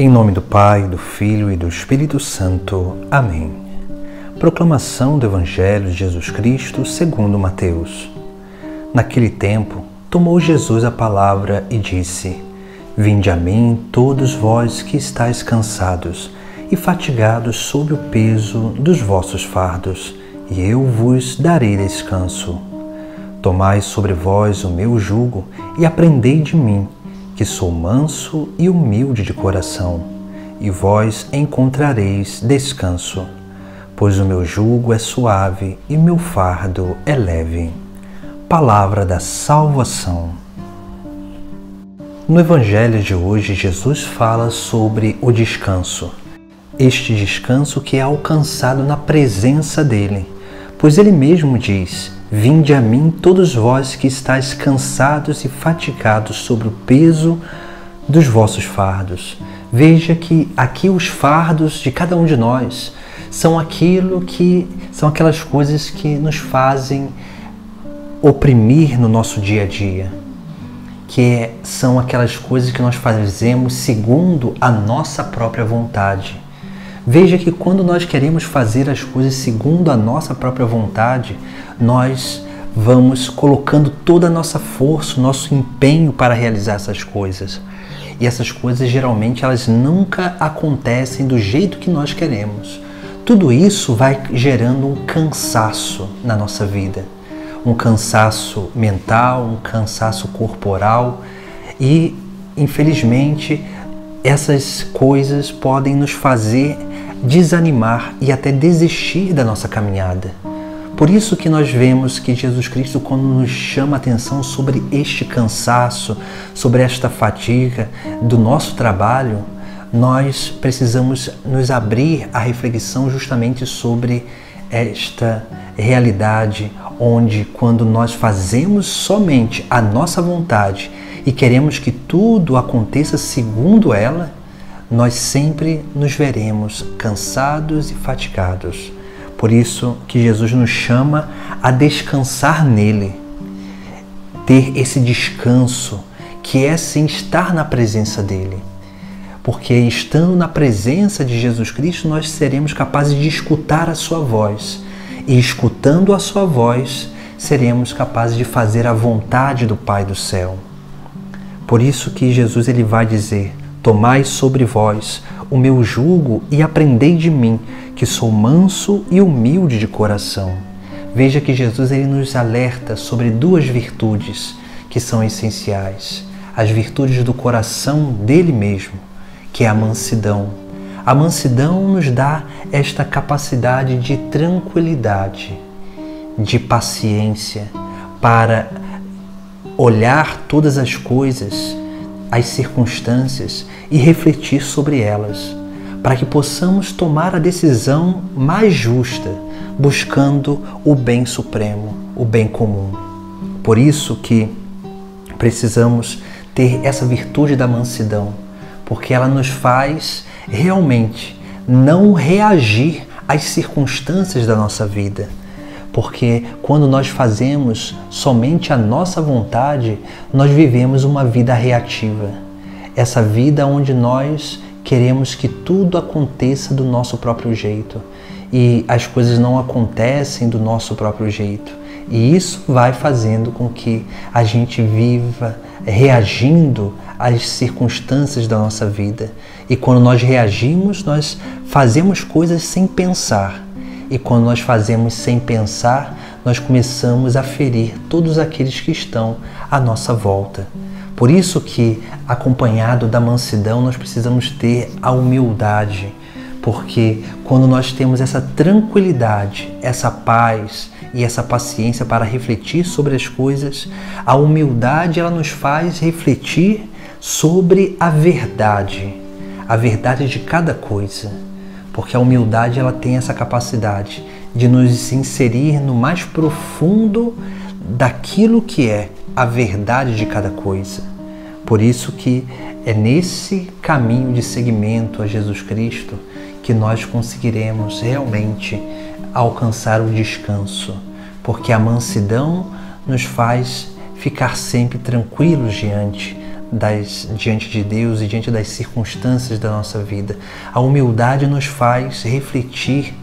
Em nome do Pai, do Filho e do Espírito Santo. Amém. Proclamação do Evangelho de Jesus Cristo segundo Mateus. Naquele tempo, tomou Jesus a palavra e disse: Vinde a mim, todos vós que estáis cansados e fatigados sob o peso dos vossos fardos, e eu vos darei descanso. Tomai sobre vós o meu jugo e aprendei de mim que sou manso e humilde de coração, e vós encontrareis descanso, pois o meu jugo é suave e meu fardo é leve. Palavra da salvação. No Evangelho de hoje, Jesus fala sobre o descanso. Este descanso que é alcançado na presença dele, pois ele mesmo diz: Vinde a mim, todos vós que estáis cansados e fatigados sobre o peso dos vossos fardos. Veja que aqui os fardos de cada um de nós são aquilo que são aquelas coisas que nos fazem oprimir no nosso dia a dia, que são aquelas coisas que nós fazemos segundo a nossa própria vontade Veja que quando nós queremos fazer as coisas segundo a nossa própria vontade, nós vamos colocando toda a nossa força, o nosso empenho para realizar essas coisas. E essas coisas geralmente elas nunca acontecem do jeito que nós queremos. Tudo isso vai gerando um cansaço na nossa vida, um cansaço mental, um cansaço corporal e, infelizmente, essas coisas podem nos fazer desanimar e até desistir da nossa caminhada. Por isso que nós vemos que Jesus Cristo, quando nos chama a atenção sobre este cansaço, sobre esta fadiga do nosso trabalho, nós precisamos nos abrir à reflexão justamente sobre esta realidade onde quando nós fazemos somente a nossa vontade e queremos que tudo aconteça segundo ela, nós sempre nos veremos cansados e fatigados. Por isso que Jesus nos chama a descansar nele, ter esse descanso que é sim estar na presença dele. Porque estando na presença de Jesus Cristo, nós seremos capazes de escutar a sua voz. E escutando a sua voz, seremos capazes de fazer a vontade do Pai do céu. Por isso que Jesus ele vai dizer: Tomai sobre vós o meu jugo e aprendei de mim, que sou manso e humilde de coração. Veja que Jesus ele nos alerta sobre duas virtudes que são essenciais: as virtudes do coração dele mesmo, que é a mansidão. A mansidão nos dá esta capacidade de tranquilidade, de paciência, para olhar todas as coisas as circunstâncias e refletir sobre elas, para que possamos tomar a decisão mais justa, buscando o bem supremo, o bem comum. Por isso que precisamos ter essa virtude da mansidão, porque ela nos faz realmente não reagir às circunstâncias da nossa vida porque quando nós fazemos somente a nossa vontade, nós vivemos uma vida reativa. Essa vida onde nós queremos que tudo aconteça do nosso próprio jeito e as coisas não acontecem do nosso próprio jeito. E isso vai fazendo com que a gente viva reagindo às circunstâncias da nossa vida. E quando nós reagimos, nós fazemos coisas sem pensar e quando nós fazemos sem pensar, nós começamos a ferir todos aqueles que estão à nossa volta. Por isso que, acompanhado da mansidão, nós precisamos ter a humildade, porque quando nós temos essa tranquilidade, essa paz e essa paciência para refletir sobre as coisas, a humildade ela nos faz refletir sobre a verdade, a verdade de cada coisa porque a humildade ela tem essa capacidade de nos inserir no mais profundo daquilo que é a verdade de cada coisa. Por isso que é nesse caminho de seguimento a Jesus Cristo que nós conseguiremos realmente alcançar o descanso, porque a mansidão nos faz ficar sempre tranquilos diante das, diante de Deus e diante das circunstâncias da nossa vida. A humildade nos faz refletir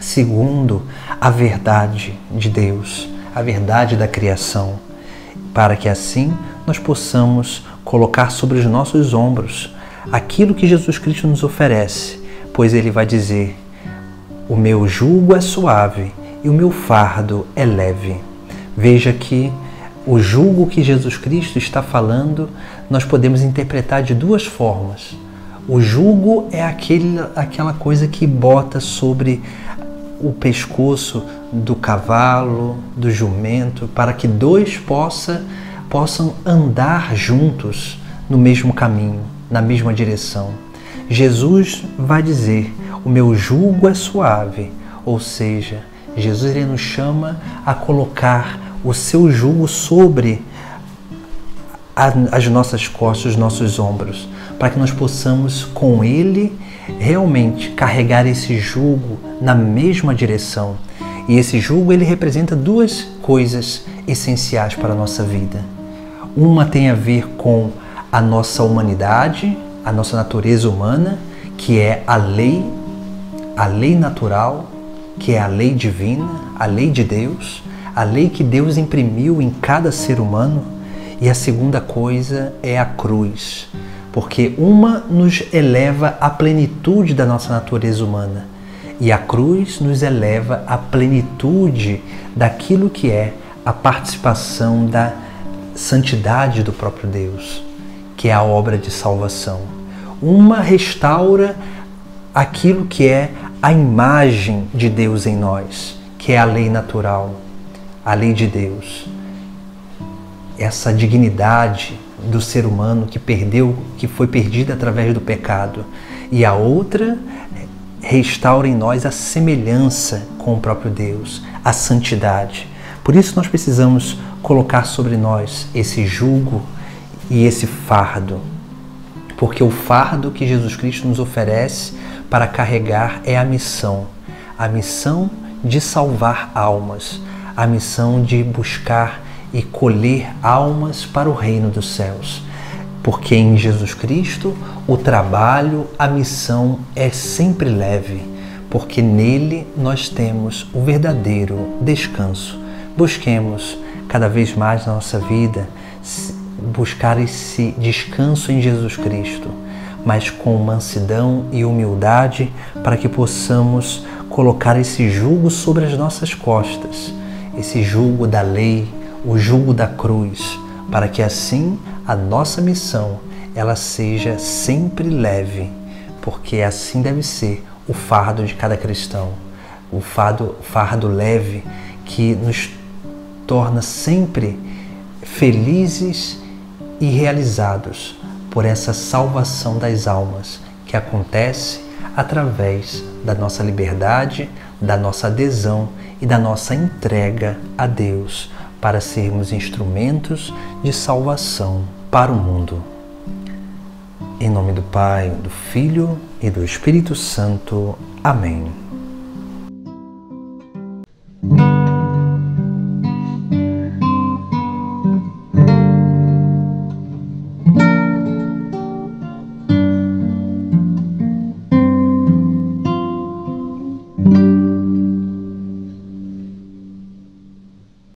segundo a verdade de Deus, a verdade da criação, para que assim nós possamos colocar sobre os nossos ombros aquilo que Jesus Cristo nos oferece, pois ele vai dizer: O meu jugo é suave e o meu fardo é leve. Veja que o jugo que Jesus Cristo está falando, nós podemos interpretar de duas formas. O jugo é aquele, aquela coisa que bota sobre o pescoço do cavalo, do jumento, para que dois possa, possam andar juntos no mesmo caminho, na mesma direção. Jesus vai dizer: O meu jugo é suave, ou seja, Jesus ele nos chama a colocar o seu jugo sobre as nossas costas, os nossos ombros, para que nós possamos com ele realmente carregar esse jugo na mesma direção. E esse jugo ele representa duas coisas essenciais para a nossa vida. Uma tem a ver com a nossa humanidade, a nossa natureza humana, que é a lei, a lei natural, que é a lei divina, a lei de Deus, a lei que Deus imprimiu em cada ser humano. E a segunda coisa é a cruz, porque uma nos eleva à plenitude da nossa natureza humana e a cruz nos eleva à plenitude daquilo que é a participação da santidade do próprio Deus, que é a obra de salvação. Uma restaura aquilo que é a imagem de Deus em nós, que é a lei natural, a lei de Deus. Essa dignidade do ser humano que perdeu, que foi perdida através do pecado. E a outra restaura em nós a semelhança com o próprio Deus, a santidade. Por isso nós precisamos colocar sobre nós esse jugo e esse fardo. Porque o fardo que Jesus Cristo nos oferece para carregar é a missão, a missão de salvar almas, a missão de buscar e colher almas para o reino dos céus. Porque em Jesus Cristo o trabalho, a missão é sempre leve, porque nele nós temos o verdadeiro descanso. Busquemos cada vez mais na nossa vida buscar esse descanso em Jesus Cristo, mas com mansidão e humildade para que possamos colocar esse jugo sobre as nossas costas, esse jugo da lei, o jugo da cruz, para que assim a nossa missão ela seja sempre leve, porque assim deve ser o fardo de cada cristão, o fardo, fardo leve que nos torna sempre felizes e realizados por essa salvação das almas que acontece através da nossa liberdade, da nossa adesão e da nossa entrega a Deus para sermos instrumentos de salvação para o mundo. Em nome do Pai, do Filho e do Espírito Santo. Amém.